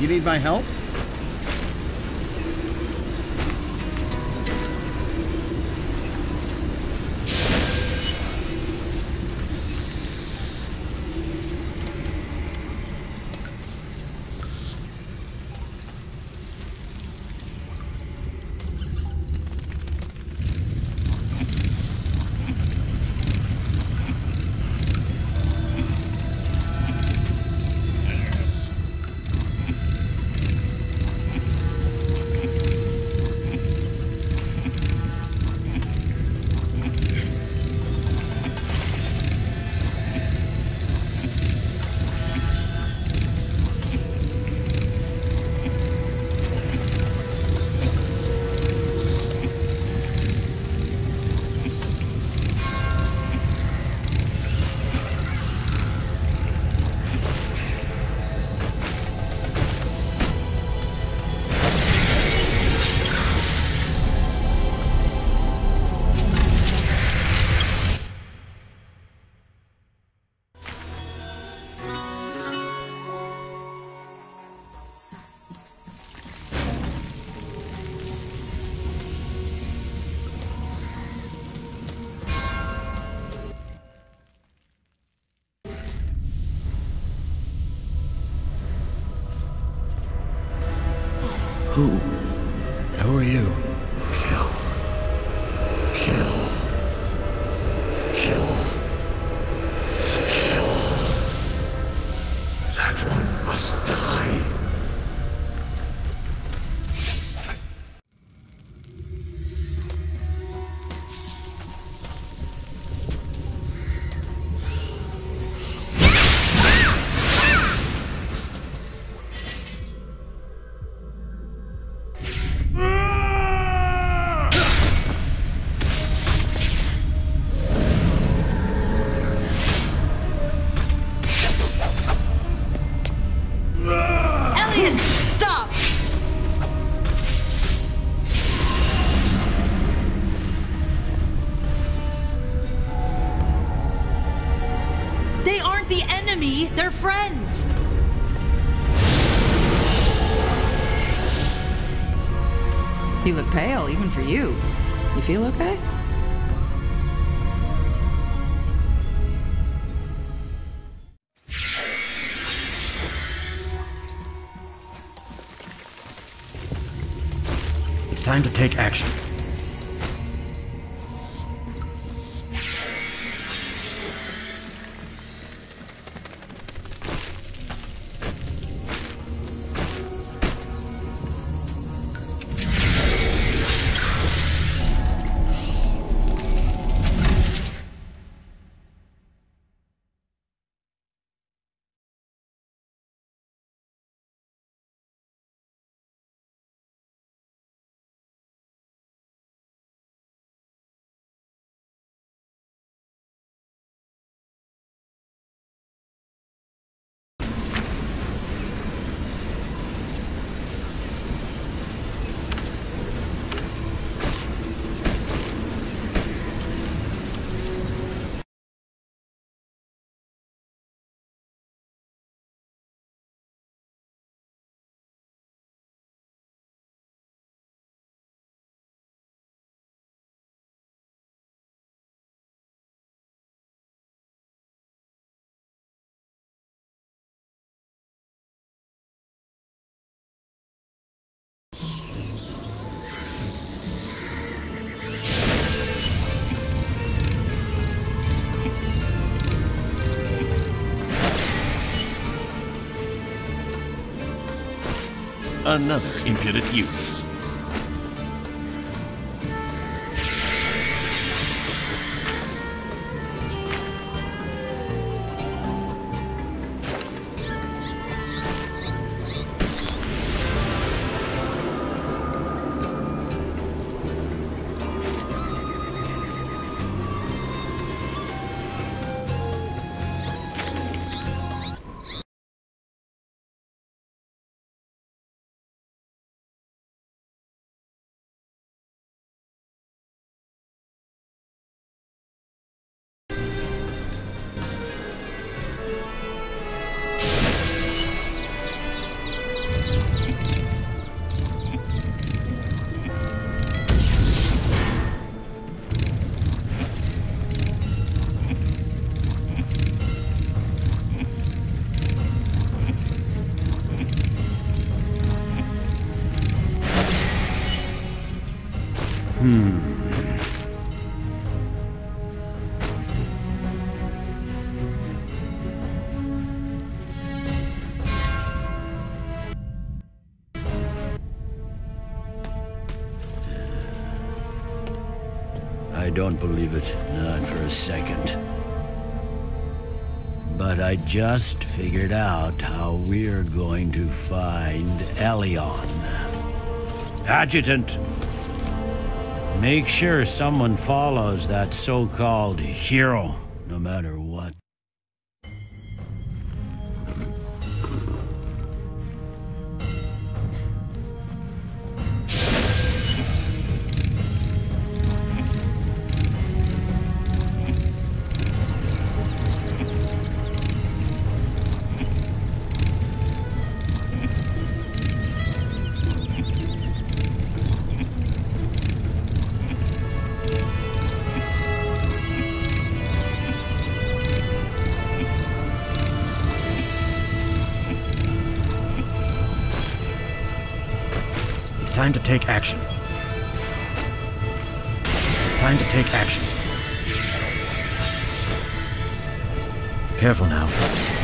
You need my help? Who? Who are you? They're friends. You look pale, even for you. You feel okay? It's time to take action. Another impudent youth. Don't believe it, not for a second. But I just figured out how we're going to find Elion. Adjutant, make sure someone follows that so-called hero, no matter what. Time to take action. It's time to take action. Careful now.